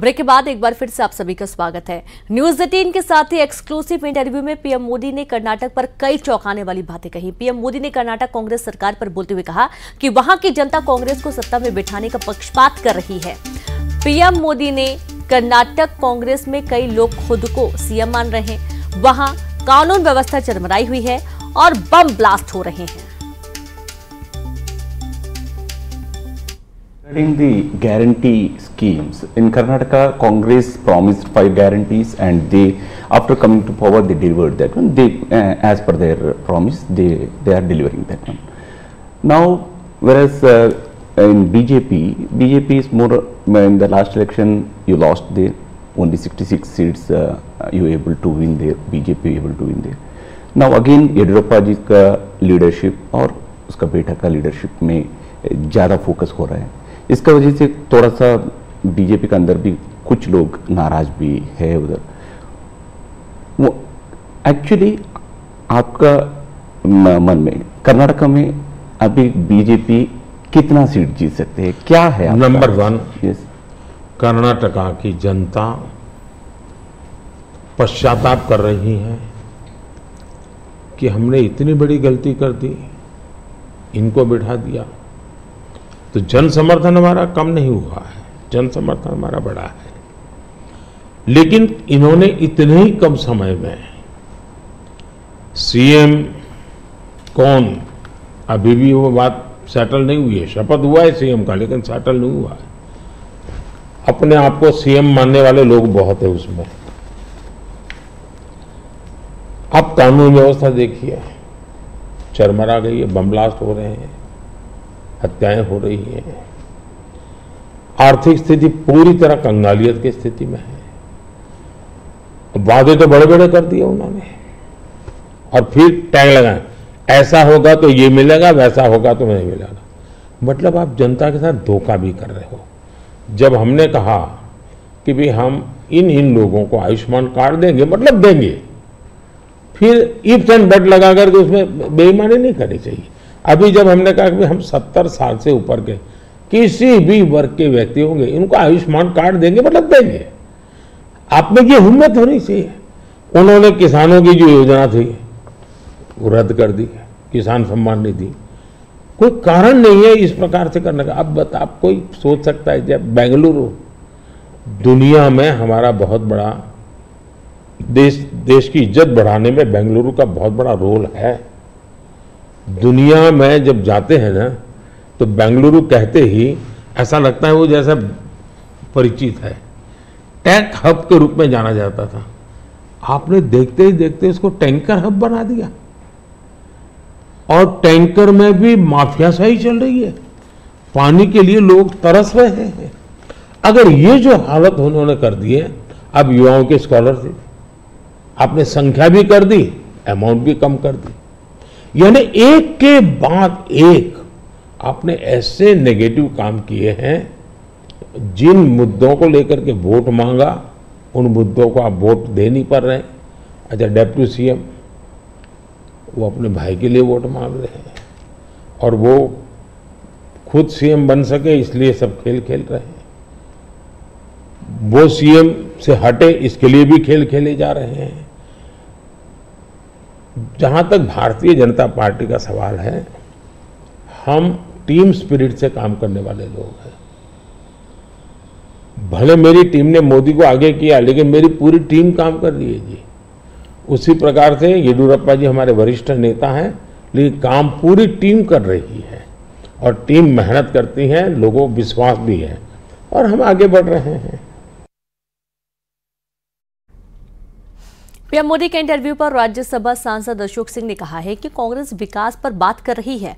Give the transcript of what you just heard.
Break के बाद एक बार फिर से आप सभी का स्वागत है। न्यूज़ एटीन के साथ ही एक्सक्लूसिव इंटरव्यू में पीएम मोदी ने कर्नाटक पर कई चौंकाने वाली बातें कही। पीएम मोदी ने कर्नाटक कांग्रेस सरकार पर बोलते हुए कहा कि वहाँ की जनता कांग्रेस को सत्ता में बिठाने का पक्षपात कर रही है। पीएम मोदी ने कर्नाटक कांग्रेस में कई लोग खुद को सीएम मान रहे हैं। वहाँ कानून व्यवस्था चरमराई हुई है और बम ब्लास्ट हो रहे हैं। Regarding the guarantee schemes, in Karnataka, Congress promised five guarantees and they, after coming to power, they delivered that one. They, uh, as per their promise, they, they are delivering that one. Now, whereas uh, in BJP, BJP is more, uh, in the last election, you lost there, only 66 seats uh, you were able to win there, BJP able to win there. Now again, का leadership और उसका बेटा का leadership में ज़्यादा focus हो रहा है इसका वजह से थोड़ा सा बीजेपी के अंदर भी कुछ लोग नाराज़ भी है उधर। वो एक्चुअली आपका मन में कर्नाटका में अभी बीजेपी कितना सीट जीत सकते हैं? क्या है नंबर वन यस कर्नाटका की जनता पश्चाताप कर रही है कि हमने इतनी बड़ी गलती कर दी इनको बिठा दिया। तो जन समर्थन हमारा कम नहीं हुआ है जन समर्थन हमारा बड़ा है। लेकिन इन्होंने इतने ही कम समय में सीएम कौन, अभी भी वो बात सेटल नहीं हुई है, शपथ हुआ है सीएम का, लेकिन सेटल नहीं हुआ है। अपने आप को सीएम मानने वाले लोग बहुत है उसमें। अब कानून व्यवस्था देखिए, चरमरा गई है, बम ब्लास्ट हो रहे हैं। हत्याएँ हो रही हैं। आर्थिक स्थिति पूरी तरह कंगालियत की स्थिति में है। वादे तो बड़े बड़े कर दिए उन्होंने। और फिर टैग लगाए, ऐसा होगा तो ये मिलेगा, वैसा होगा तो नहीं मिलेगा। मतलब आप जनता के साथ धोखा भी कर रहे हो। जब हमने कहा कि भाई हम इन इन लोगों को आयुष्मान कार्ड देंगे मतलब देंगे, फिर इफ्स एंड बट लगा करके उसमें बेईमानी नहीं करनी चाहिए। अभी जब हमने कहा कि हम सत्तर साल से ऊपर के किसी भी वर्ग के व्यक्ति होंगे, इनको आयुष्मान कार्ड देंगे मतलब देंगे। आप में ये हिम्मत होनी चाहिए। उन्होंने किसानों की जो योजना थी, वो रद्द कर दी, किसान सम्मान निधि। कोई कारण नहीं है इस प्रकार से करने का। अब बता, आप कोई सोच सकता है, जब बेंगलुरु, दुनिया में हमारा बहुत बड़ा, देश देश की इज़्ज़त बढ़ाने में बेंगलुरु का बहुत बड़ा रोल है। दुनिया में जब जाते हैं ना तो बेंगलुरु कहते ही ऐसा लगता है वो जैसा परिचित है। टैंक हब के रूप में जाना जाता था। आपने देखते ही देखते उसको टैंकर हब बना दिया। और टैंकर में भी माफिया सही चल रही है। पानी के लिए लोग तरस रहे हैं। अगर ये जो हालत उन्होंने कर दी है, अब युवाओं के स्कॉलरशिप आपने संख्या भी कर दी अमाउंट भी कम कर दी। यानी एक के बाद एक आपने ऐसे नेगेटिव काम किए हैं, जिन मुद्दों को लेकर के वोट मांगा, उन मुद्दों को आप वोट दे नहीं पा रहे अच्छा डेप्टी सीएम, वो अपने भाई के लिए वोट मांग रहे हैं और वो खुद सीएम बन सके, इसलिए सब खेल खेल रहे हैं। वो सीएम से हटे, इसके लिए भी खेल खेले जा रहे हैं। जहाँ तक भारतीय जनता पार्टी का सवाल है, हम टीम स्पिरिट से काम करने वाले लोग हैं। भले मेरी टीम ने मोदी को आगे किया, लेकिन मेरी पूरी टीम काम कर रही है जी। उसी प्रकार से येडियुरप्पा जी हमारे वरिष्ठ नेता हैं, लेकिन काम पूरी टीम कर रही है और टीम मेहनत करती है, लोगों को विश्वास भी है और हम आगे बढ़ रहे हैं। पीएम मोदी के इंटरव्यू पर राज्यसभा सांसद अशोक सिंह ने कहा है कि कांग्रेस विकास पर बात कर रही है।